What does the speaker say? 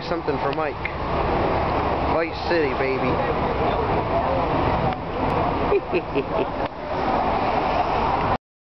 something for Mike. Vice City, baby.